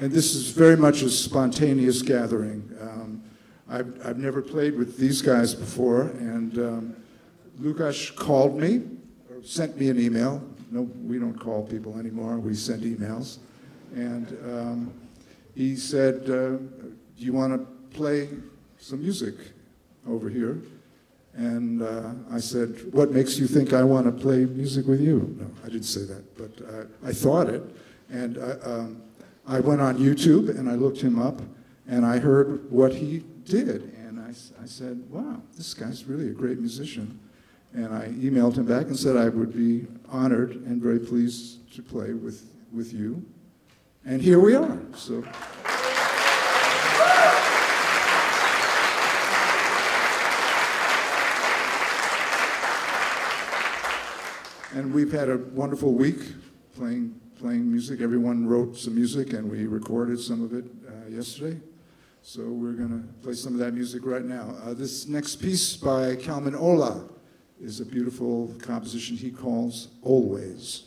and this is very much a spontaneous gathering. Um, I've, I've never played with these guys before, and um, called me, or sent me an email. No, we don't call people anymore, we send emails. And um, he said, uh, Do you want to play some music over here? And uh, I said, What makes you think I want to play music with you? No, I didn't say that, but uh, I thought it. And I, um, I went on YouTube and I looked him up and I heard what he did. And I, I said, Wow, this guy's really a great musician. And I emailed him back and said I would be honored and very pleased to play with, with you. And here we are. So. And we've had a wonderful week playing, playing music. Everyone wrote some music and we recorded some of it uh, yesterday. So we're going to play some of that music right now. Uh, this next piece by Kalman Olah is a beautiful composition he calls Always.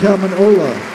Kalman Olah.